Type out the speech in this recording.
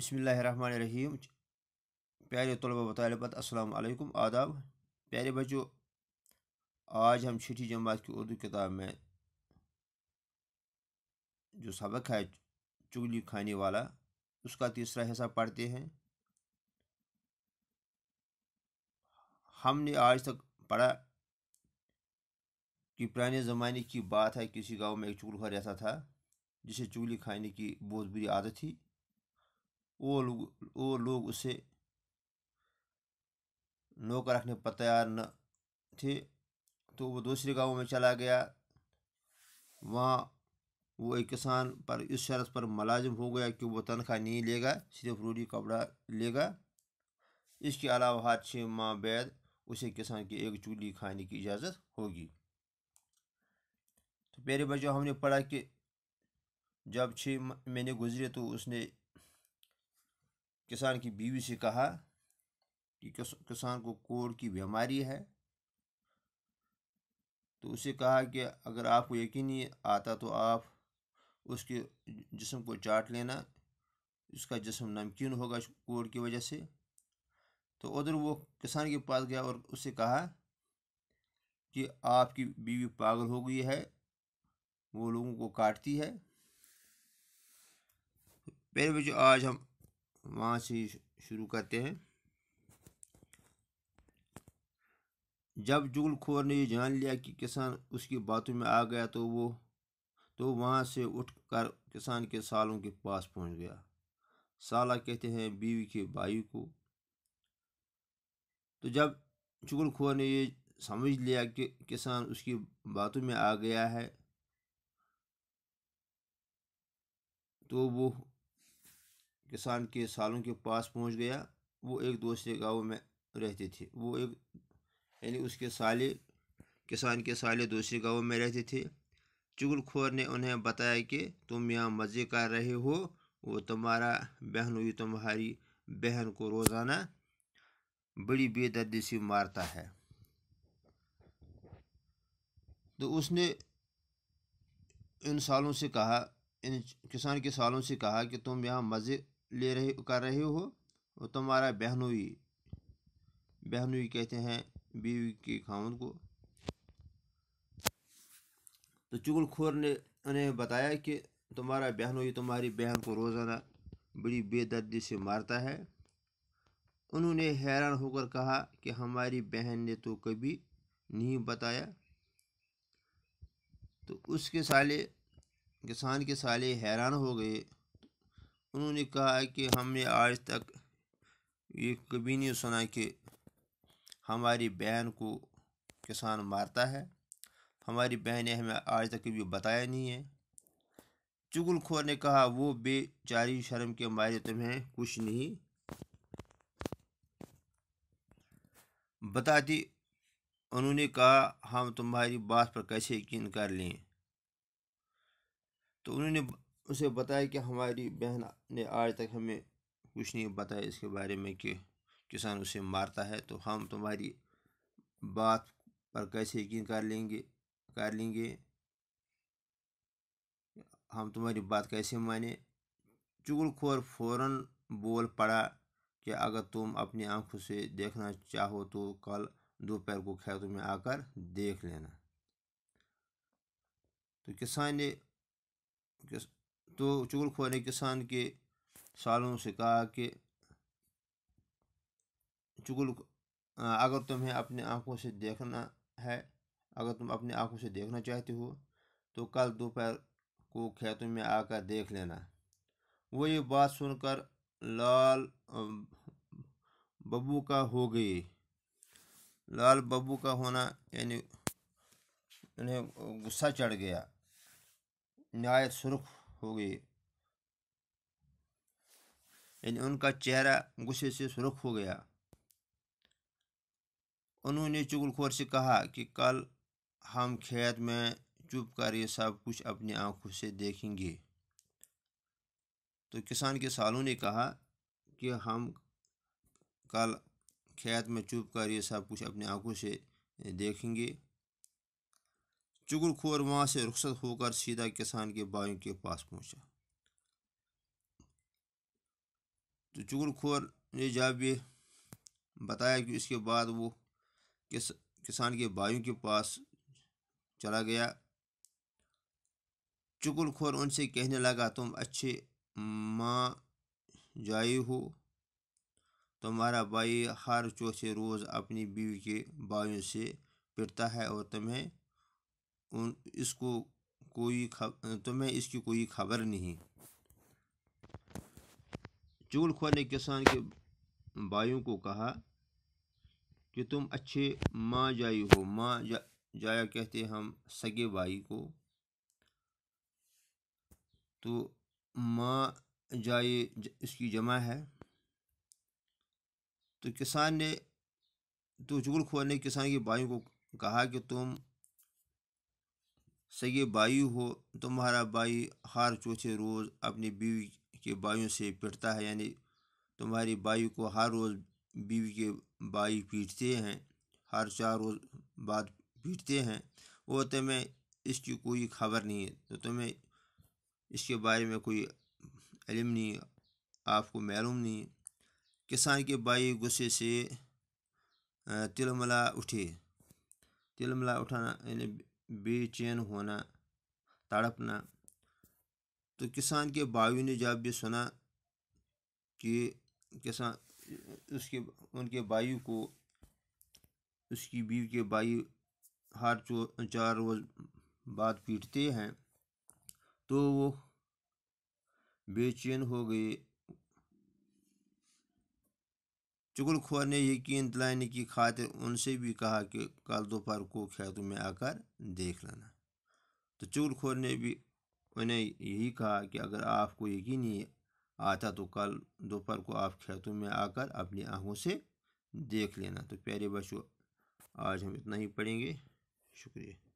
بسم اللہ الرحمن الرحیم۔ پیارے طلبہ و طالبات، السلام علیکم۔ آداب پیارے بچوں، آج ہم چھٹی جماعت کی اردو کتاب میں جو سبق ہے چگلی کھانے والا، اس کا تیسرا حصہ پڑھتے ہیں۔ ہم نے آج تک پڑھا کہ پرانے زمانے کی بات ہے، کسی گاؤں میں ایک چگل رہتا تھا، جسے چگلی کھانے کی بہت بری عادت تھی۔ وہ لوگ وہ لوگ اسے نوکر رکھنے پر تیار نہ تھے۔ تو وہ دوسرے گاؤں میں چلا گیا۔ وہاں وہ ایک کسان پر اس شرط پر ملازم ہو گیا کہ وہ تنخواہ نہیں لے گا، صرف روٹی کپڑا لے گا۔ اس کے علاوہ ہر چھ ماہ بعد اسے کسان کی ایک چولی کھانے کی اجازت ہوگی۔ تو پہلے بچوں، ہم نے پڑھا کہ جب چھ مہینے گزرے تو اس نے کسان کی بیوی سے کہا کہ کسان کو کوڑ کی بیماری ہے۔ تو اسے کہا کہ اگر آپ کو یقینی آتا تو آپ اس کے جسم کو چاٹ لینا۔ اس کا جسم نمکین ہوگا کوڑ کی وجہ سے۔ تو ادھر وہ کسان کے پاس گیا اور اس سے کہا کہ آپ کی بیوی پاگل ہو گئی ہے، وہ لوگوں کو کاٹتی ہے۔ پہلے بچے آج ہم وہاں سے شروع کرتے ہیں۔ جب جگل کھور نے یہ جان لیا کہ کسان اس کی باتوں میں آ گیا تو وہ، تو وہاں سے اٹھ کر کسان کے سالوں کے پاس پہنچ گیا۔ سالہ کہتے ہیں بیوی کے بھائی کو۔ تو جب چگل کھور نے یہ سمجھ لیا کہ کسان اس کی باتوں میں آ گیا ہے، تو وہ کسان کے سالوں کے پاس پہنچ گیا، وہ ایک دوسرے گاؤں میں رہتے تھے۔ وہ ایک یعنی اس کے سالے، کسان کے سالے دوسرے گاؤں میں رہتے تھے۔ چگل خور نے انہیں بتایا کہ تم یہاں مزے کر رہے ہو، وہ تمہارا بہن ہوئی تمہاری بہن کو روزانہ بڑی بے دردی سے مارتا ہے۔ تو اس نے ان سالوں سے کہا، ان کسان کے سالوں سے کہا کہ تم یہاں مزے لے رہے، کر رہے ہو، وہ تمہارا بہنوئی بہنوئی کہتے ہیں بیوی کی خامد کو۔ تو چگل خور نے انہیں بتایا کہ تمہارا بہنوئی تمہاری بہن کو روزانہ بڑی بے دردی سے مارتا ہے۔ انہوں نے حیران ہو کر کہا کہ ہماری بہن نے تو کبھی نہیں بتایا۔ تو اس کے سالے، کسان کے سالے حیران ہو گئے۔ انہوں نے کہا کہ ہم نے آج تک یہ کبھی نہیں سنا کہ ہماری بہن کو کسان مارتا ہے۔ ہماری بہن نے ہمیں آج تک کبھی بتایا نہیں ہے۔ چگل خور نے کہا، وہ بے چاری شرم کے مارے تمہیں کچھ نہیں بتاتی۔ انہوں نے کہا، ہم تمہاری بات پر کیسے یقین کر لیں؟ تو انہوں نے اسے بتایا کہ ہماری بہن نے آج تک ہمیں کچھ نہیں بتایا اس کے بارے میں کہ کسان اسے مارتا ہے تو ہم تمہاری بات پر کیسے یقین کر لیں گے، کر لیں گے؟ ہم تمہاری بات کیسے مانیں؟ چگل خور فوراً بول پڑا کہ اگر تم اپنی آنکھوں سے دیکھنا چاہو تو کل دوپہر کو کھیتوں میں آ کر دیکھ لینا۔ تو کسان نے تو چگل خور نے کسان کے سالوں سے کہا کہ چگل اگر تمہیں اپنے آنکھوں سے دیکھنا ہے، اگر تم اپنے آنکھوں سے دیکھنا چاہتے ہو، تو کل دوپہر کو کھیتوں میں آ کر دیکھ لینا۔ وہ یہ بات سن کر لال ببو کا ہو گئی۔ لال ببو کا ہونا یعنی انہیں غصہ چڑھ گیا۔ نہایت سرخ ہو گئی یعنی ان کا چہرہ غصے سے سرخ ہو گیا۔ انہوں نے چگل خور سے کہا کہ کل ہم کھیت میں چپ کر یہ سب کچھ اپنی آنکھوں سے دیکھیں گے۔ تو کسان کے سالوں نے کہا کہ ہم کل کھیت میں چپ کر یہ سب کچھ اپنی آنکھوں سے دیکھیں گے۔ چگل خور وہاں سے رخصت ہو کر سیدھا کسان کے بھائیوں کے پاس پہنچا۔ تو چغل خور نے جب یہ بتایا کہ اس کے بعد وہ کس، کسان کے بھائیوں کے پاس چلا گیا۔ چگل خور ان سے کہنے لگا، تم اچھے ماں جائی ہو۔ تمہارا بھائی ہر چوتھے روز اپنی بیوی کے بھائیوں سے پٹتا ہے اور تمہیں ان، اس کو کوئی تمہیں اس کی کوئی خبر نہیں۔ چول خور نے کسان کے بھائیوں کو کہا کہ تم اچھے ماں جائی ہو۔ ماں جایا کہتے ہم سگے بھائی کو۔ تو ماں جائے اس کی جمع ہے۔ تو کسان نے، تو چغل خور نے کسان کے بھائیوں کو کہا کہ تم سگے بھائی ہو، تمہارا بھائی ہر چوتھے روز اپنی بیوی کے بھائیوں سے پٹتا ہے یعنی تمہاری بھائی کو ہر روز بیوی کے بھائی پیٹتے ہیں، ہر چار روز بعد پیٹتے ہیں۔ وہ تمہیں اس کی کوئی خبر نہیں ہے، تو تمہیں اس کے بارے میں کوئی علم نہیں آپ کو معلوم نہیں کسان کے بھائی غصے سے تل ملا اٹھے۔ تل ملا اٹھانا یعنی بے چین ہونا، تڑپنا۔ تو کسان کے بھائیوں نے جب بھی سنا کہ کسان، اس کے، ان کے بھائی کو، اس کی بیوی کے بھائی ہر چو، چار روز بعد پیٹتے ہیں، تو وہ بے چین ہو گئے۔ چگل خور نے یقین دلانے کی خاطر ان سے بھی کہا کہ کل دوپہر کو کھیتوں میں آ کر دیکھ لینا۔ تو چگل خور نے بھی انہیں یہی کہا کہ اگر آپ کو یقین نہیں آتا تو کل دوپہر کو آپ کھیتوں میں آ کر اپنی آنکھوں سے دیکھ لینا۔ تو پیارے بچوں، آج ہم اتنا ہی پڑھیں گے۔ شکریہ۔